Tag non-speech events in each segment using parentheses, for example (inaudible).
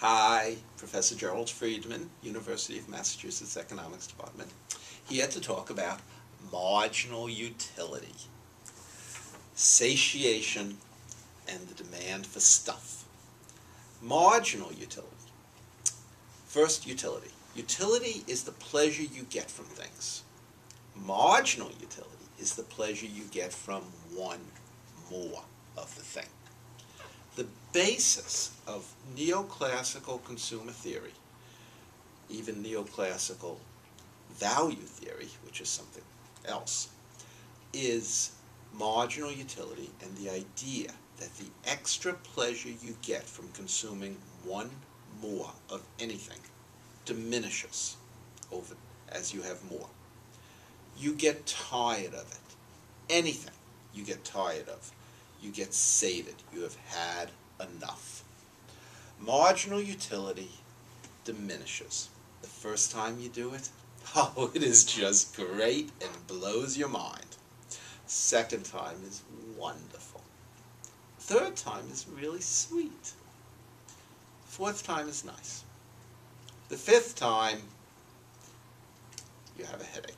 Hi, Professor Gerald Friedman, University of Massachusetts Economics Department, here to talk about marginal utility, satiation, and the demand for stuff. Marginal utility. First, utility. Utility is the pleasure you get from things. Marginal utility is the pleasure you get from one more of the thing. The basis of neoclassical consumer theory, even neoclassical value theory, which is something else, is marginal utility and the idea that the extra pleasure you get from consuming one more of anything diminishes over as you have more. You get tired of it. Anything you get tired of. You get sated. You have had enough. Marginal utility diminishes. The first time you do it, (laughs) oh, it is just great and blows your mind. Second time is wonderful. Third time is really sweet. Fourth time is nice. The fifth time, you have a headache.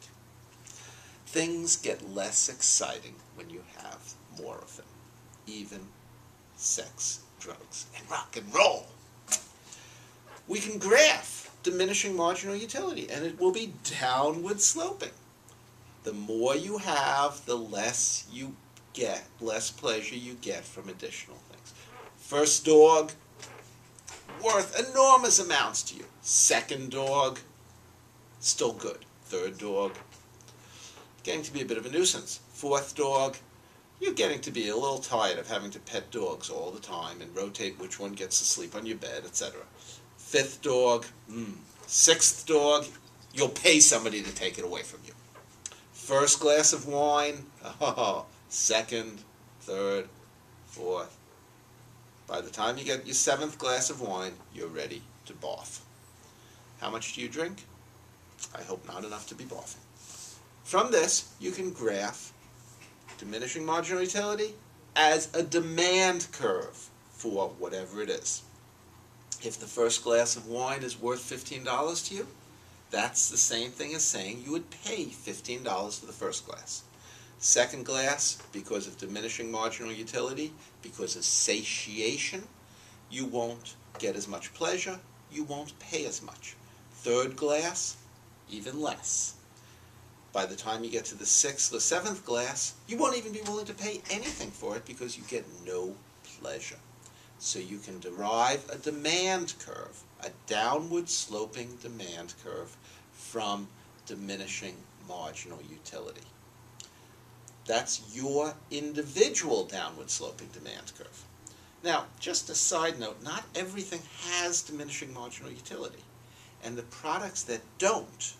Things get less exciting when you have more of them. Even sex, drugs, and rock and roll. We can graph diminishing marginal utility, and it will be downward sloping. The more you have, the less you get, less pleasure you get from additional things. First dog, worth enormous amounts to you. Second dog, still good. Third dog, getting to be a bit of a nuisance. Fourth dog, you're getting to be a little tired of having to pet dogs all the time and rotate which one gets to sleep on your bed, etc. Fifth dog, mm. sixth dog, you'll pay somebody to take it away from you. First glass of wine, oh, second, third, fourth. By the time you get your seventh glass of wine, you're ready to boff. How much do you drink? I hope not enough to be boffing. From this, you can graph diminishing marginal utility as a demand curve for whatever it is. If the first glass of wine is worth $15 to you, that's the same thing as saying you would pay $15 for the first glass. Second glass, because of diminishing marginal utility, because of satiation, you won't get as much pleasure, you won't pay as much. Third glass, even less. By the time you get to the sixth or seventh glass, you won't even be willing to pay anything for it because you get no pleasure. So you can derive a demand curve, a downward sloping demand curve from diminishing marginal utility. That's your individual downward sloping demand curve. Now, just a side note, not everything has diminishing marginal utility. And the products that don't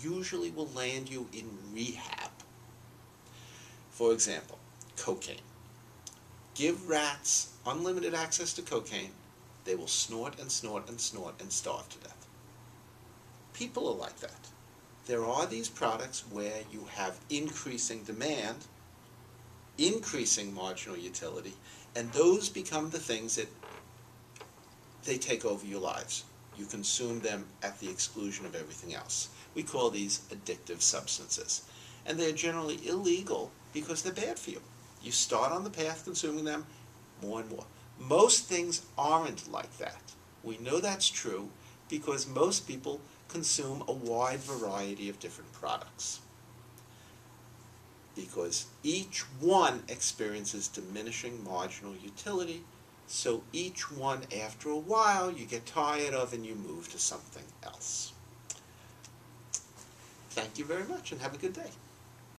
usually will land you in rehab. For example, cocaine. Give rats unlimited access to cocaine, they will snort and snort and snort and starve to death. People are like that. There are these products where you have increasing demand, increasing marginal utility, and those become the things that they take over your lives. You consume them at the exclusion of everything else. We call these addictive substances. And they're generally illegal because they're bad for you. You start on the path consuming them more and more. Most things aren't like that. We know that's true because most people consume a wide variety of different products. Because each one experiences diminishing marginal utility, so each one, after a while, you get tired of and you move to something else. Thank you very much and have a good day.